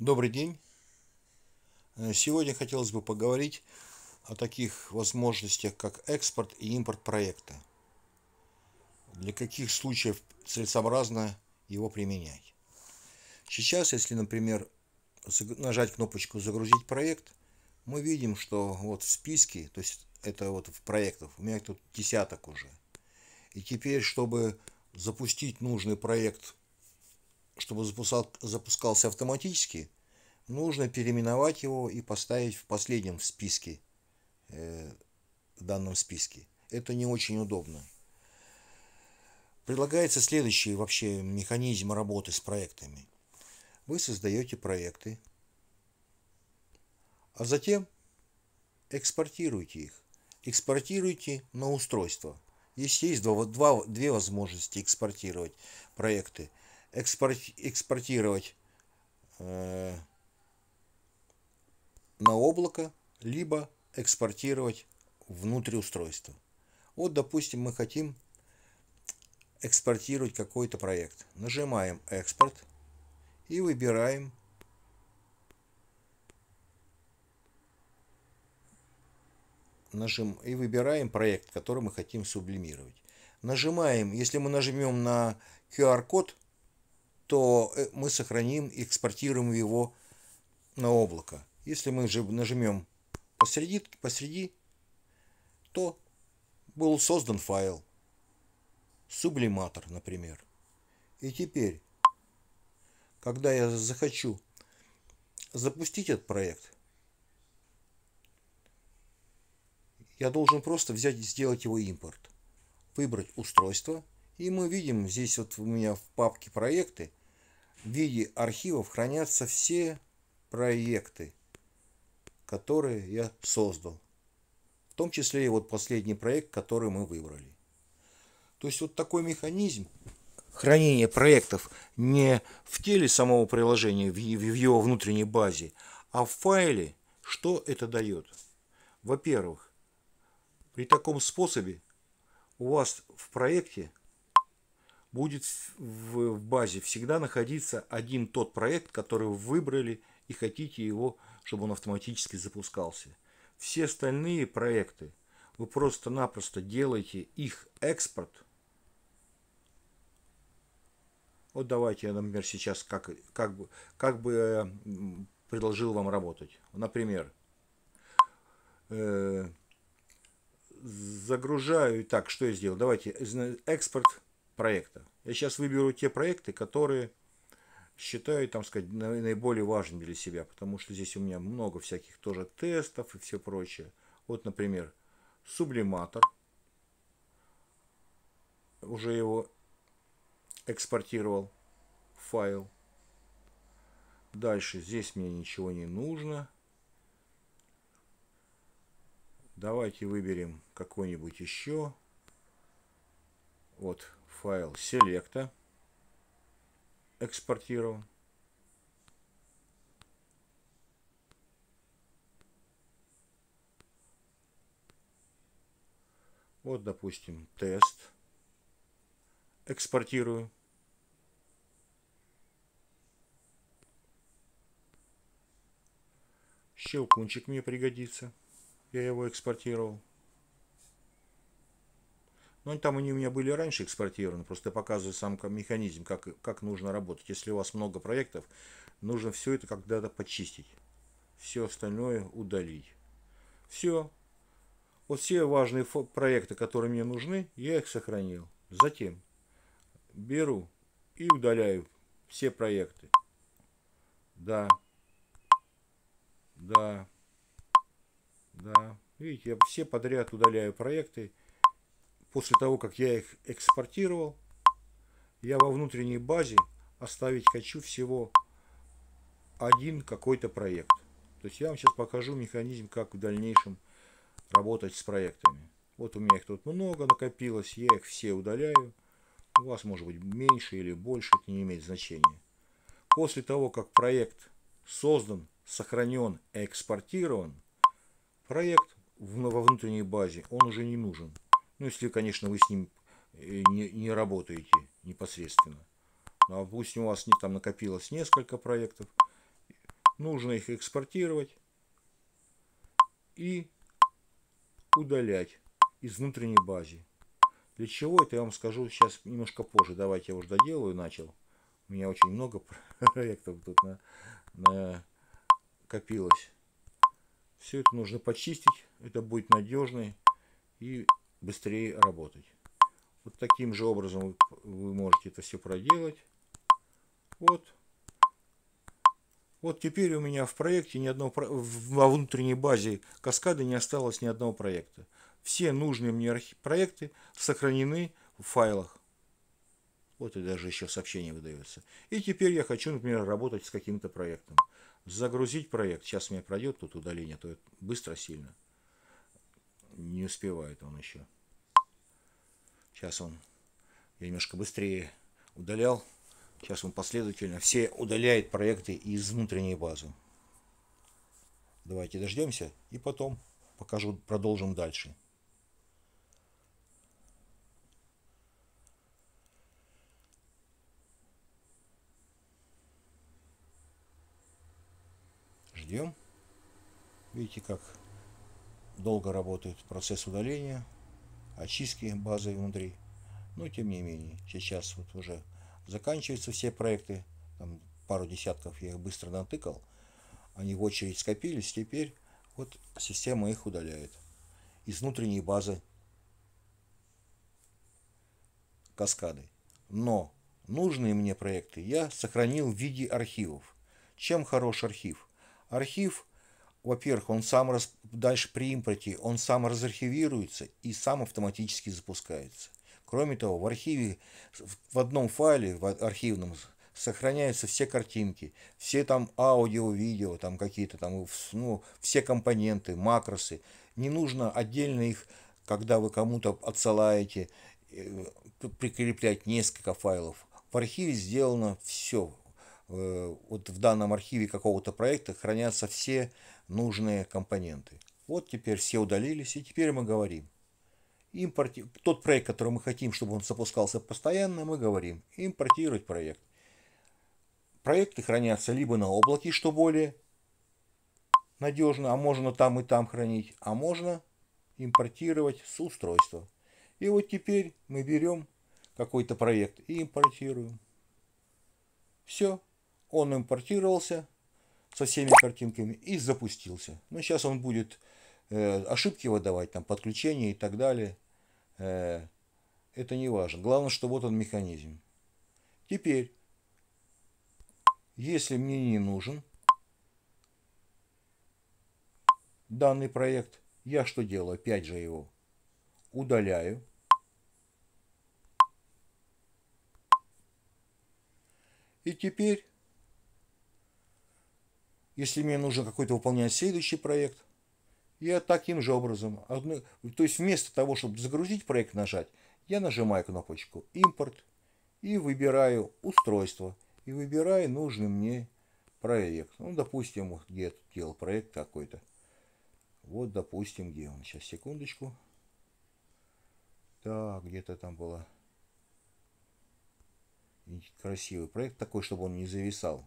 Добрый день. Э, сегодня хотелось бы поговорить о таких возможностях, как экспорт и импорт проекта. Для каких случаев целесообразно его применять. Сейчас, если, например, нажать кнопочку «Загрузить проект», мы видим, что вот в списке, то есть это вот в проектах, у меня тут десяток уже. И теперь, чтобы запустить нужный проект чтобы запускал, запускался автоматически, нужно переименовать его и поставить в последнем списке, э, в данном списке. Это не очень удобно. Предлагается следующий вообще механизм работы с проектами. Вы создаете проекты, а затем экспортируете их. Экспортируйте на устройство. Здесь есть два, два, две возможности экспортировать проекты экспорт, экспортировать э, на облако, либо экспортировать внутрь устройства. Вот, допустим, мы хотим экспортировать какой-то проект. Нажимаем «Экспорт» и выбираем нажим, и выбираем проект, который мы хотим сублимировать. Нажимаем, если мы нажмем на QR-код, то э, мы сохраним и экспортируем его на облако. Если мы же нажмем посреди, посреди, то был создан файл, сублиматор, например. И теперь, когда я захочу запустить этот проект, я должен просто взять и сделать его импорт. Выбрать устройство. И мы видим здесь вот у меня в папке проекты в виде архивов хранятся все проекты, которые я создал. В том числе и вот последний проект, который мы выбрали. То есть вот такой механизм хранения проектов не в теле самого приложения, в его внутренней базе, а в файле, что это дает? Во-первых, при таком способе у вас в проекте будет в базе всегда находиться один тот проект, который вы выбрали и хотите его, чтобы он автоматически запускался. Все остальные проекты вы просто-напросто делаете их экспорт. Вот давайте я, например, сейчас как, как, бы, как бы э, предложил вам работать. Например, э, загружаю, так, что я сделал? Давайте, экспорт проекта. Я сейчас выберу те проекты, которые считаю, там сказать, наиболее важными для себя, потому что здесь у меня много всяких тоже тестов и все прочее. Вот, например, сублиматор. Уже его экспортировал файл. Дальше здесь мне ничего не нужно. Давайте выберем какой-нибудь еще. Вот файл селекта экспортирован. Вот, допустим, тест. Экспортирую. Щелкунчик мне пригодится. Я его экспортировал. Ну, там они у меня были раньше экспортированы, просто показываю сам механизм, как, как нужно работать. Если у вас много проектов, нужно все это когда-то почистить. Все остальное удалить. Все. Вот все важные проекты, которые мне нужны, я их сохранил. Затем беру и удаляю все проекты. Да. Да. Да. Видите, я все подряд удаляю проекты после того, как я их экспортировал, я во внутренней базе оставить хочу всего один какой-то проект. То есть я вам сейчас покажу механизм, как в дальнейшем работать с проектами. Вот у меня их тут много накопилось, я их все удаляю. У вас может быть меньше или больше, это не имеет значения. После того, как проект создан, сохранен и экспортирован, проект во внутренней базе, он уже не нужен. Ну, если, конечно, вы с ним э, не, не работаете непосредственно. Ну, а пусть у вас не, там накопилось несколько проектов, нужно их экспортировать и удалять из внутренней базы. Для чего это я вам скажу сейчас немножко позже. Давайте я уже доделаю, начал. У меня очень много проектов тут на, накопилось. Все это нужно почистить. Это будет надежно и быстрее работать. Вот таким же образом вы можете это все проделать. Вот. Вот теперь у меня в проекте ни одного, во внутренней базе каскады не осталось ни одного проекта. Все нужные мне проекты сохранены в файлах. Вот и даже еще сообщение выдается. И теперь я хочу, например, работать с каким-то проектом. Загрузить проект. Сейчас у меня пройдет тут удаление, то быстро сильно. Не успевает он еще. Сейчас он, я немножко быстрее удалял. Сейчас он последовательно все удаляет проекты из внутренней базы. Давайте дождемся и потом покажу, продолжим дальше. Ждем. Видите, как долго работает процесс удаления, очистки базы внутри. Но тем не менее, сейчас вот уже заканчиваются все проекты, там пару десятков я их быстро натыкал, они в очередь скопились, теперь вот система их удаляет из внутренней базы каскады. Но нужные мне проекты я сохранил в виде архивов. Чем хорош архив? Архив, во-первых, он сам раз, дальше при импорте, он сам разархивируется и сам автоматически запускается. Кроме того, в архиве, в одном файле, в архивном, сохраняются все картинки, все там аудио, видео, там какие-то там, ну, все компоненты, макросы. Не нужно отдельно их, когда вы кому-то отсылаете, э, прикреплять несколько файлов. В архиве сделано все. Э, вот в данном архиве какого-то проекта хранятся все нужные компоненты. Вот теперь все удалились, и теперь мы говорим – импорти... тот проект, который мы хотим, чтобы он запускался постоянно, мы говорим импортировать проект. Проекты хранятся либо на облаке, что более надежно, а можно там и там хранить, а можно импортировать с устройства. И вот теперь мы берем какой-то проект и импортируем. Все, он импортировался со всеми картинками и запустился. Но сейчас он будет Э, ошибки выдавать, там, подключение и так далее. Э, это не важно. Главное, что вот он механизм. Теперь, если мне не нужен данный проект, я что делаю? Опять же его удаляю. И теперь, если мне нужно какой-то выполнять следующий проект, я таким же образом, то есть вместо того, чтобы загрузить проект нажать, я нажимаю кнопочку «Импорт» и выбираю устройство. И выбираю нужный мне проект. Ну, допустим, где я делал проект какой-то. Вот, допустим, где он. Сейчас, секундочку. Так, где-то там было красивый проект такой, чтобы он не зависал.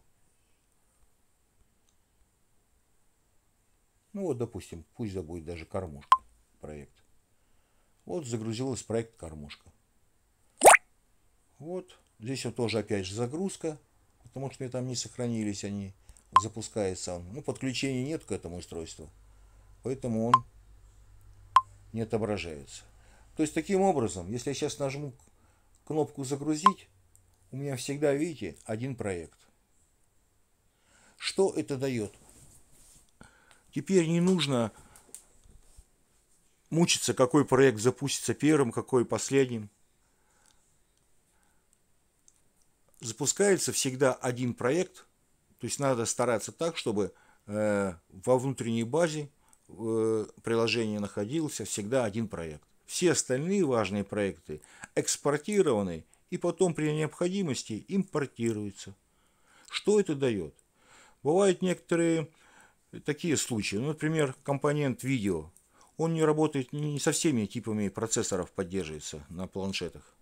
Ну вот, допустим, пусть это будет даже кормушка проект. Вот загрузилась проект кормушка. Вот, здесь вот тоже опять же загрузка, потому что мне там не сохранились они, запускается он. Ну, подключения нет к этому устройству, поэтому он не отображается. То есть, таким образом, если я сейчас нажму кнопку «Загрузить», у меня всегда, видите, один проект. Что это дает? Теперь не нужно мучиться, какой проект запустится первым, какой последним. Запускается всегда один проект, то есть надо стараться так, чтобы э, во внутренней базе э, приложения находился всегда один проект. Все остальные важные проекты экспортированы и потом при необходимости импортируются. Что это дает? Бывают некоторые такие случаи. Ну, например, компонент видео. Он не работает не со всеми типами процессоров поддерживается на планшетах.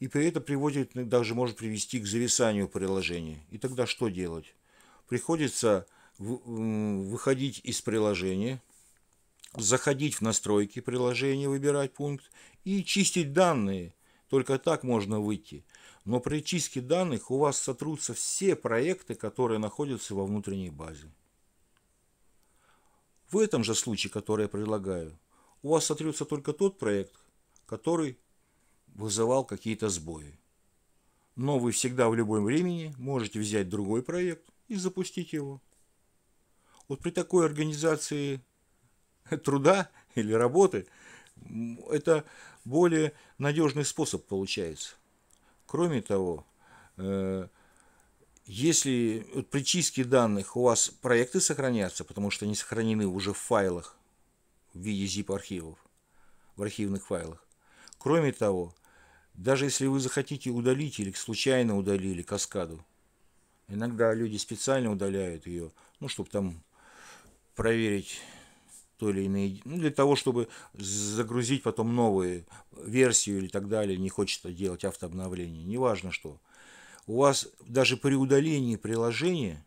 И при этом приводит, даже может привести к зависанию приложения. И тогда что делать? приходится выходить из приложения, заходить в настройки приложения, выбирать пункт и чистить данные. Только так можно выйти. Но при чистке данных у вас сотрутся все проекты, которые находятся во внутренней базе. В этом же случае, который я предлагаю, у вас сотрется только тот проект, который вызывал какие-то сбои. Но вы всегда в любом времени можете взять другой проект и запустить его. Вот при такой организации труда или работы это более надежный способ получается. Кроме того, э, если при чистке данных у вас проекты сохранятся, потому что они сохранены уже в файлах в виде zip-архивов, в архивных файлах. Кроме того, даже если вы захотите удалить или случайно удалили каскаду, иногда люди специально удаляют ее, ну, чтобы там проверить то или иное, ну, для того, чтобы загрузить потом новую версию или так далее, не хочется делать автообновление, неважно что. У вас даже при удалении приложения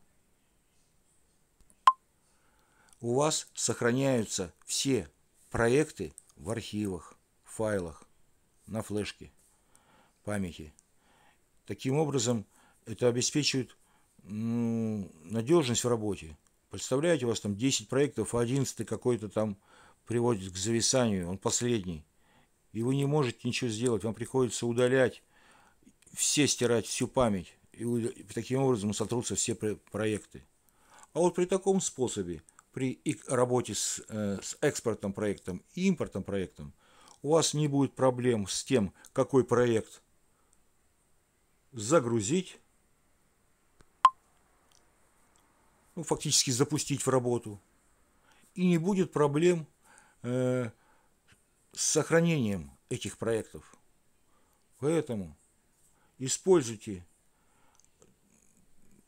у вас сохраняются все проекты в архивах, файлах, на флешке памяти. Таким образом, это обеспечивает ну, надежность в работе. Представляете, у вас там 10 проектов, а 11 какой-то там приводит к зависанию, он последний. И вы не можете ничего сделать, вам приходится удалять, все стирать всю память. И таким образом сотрутся все проекты. А вот при таком способе, при работе с, э, с экспортом проектом и импортом проектом, у вас не будет проблем с тем, какой проект загрузить, ну, фактически запустить в работу. И не будет проблем э, с сохранением этих проектов. Поэтому используйте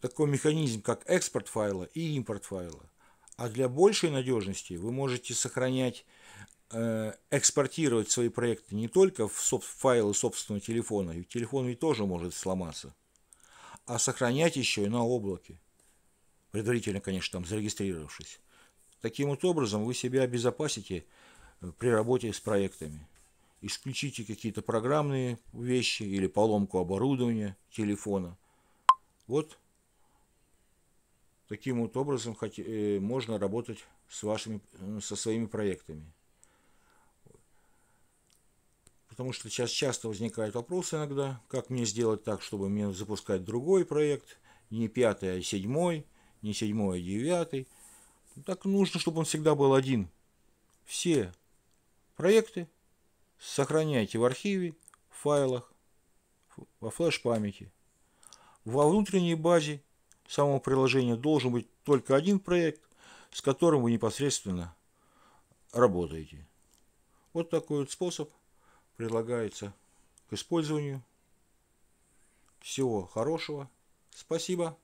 такой механизм, как экспорт файла и импорт файла. А для большей надежности вы можете сохранять Э, экспортировать свои проекты не только в файлы собственного телефона, ведь телефон ведь тоже может сломаться, а сохранять еще и на облаке, предварительно, конечно, там зарегистрировавшись. Таким вот образом вы себя обезопасите э, при работе с проектами. Исключите какие-то программные вещи или поломку оборудования телефона. Вот таким вот образом э, можно работать с вашими, со своими проектами. Потому что сейчас часто возникают вопросы иногда, как мне сделать так, чтобы мне запускать другой проект, не пятый, а седьмой, не седьмой, а девятый. Так нужно, чтобы он всегда был один. Все проекты сохраняйте в архиве, в файлах, во флеш-памяти. Во внутренней базе самого приложения должен быть только один проект, с которым вы непосредственно работаете. Вот такой вот способ – предлагается к использованию. Всего хорошего. Спасибо.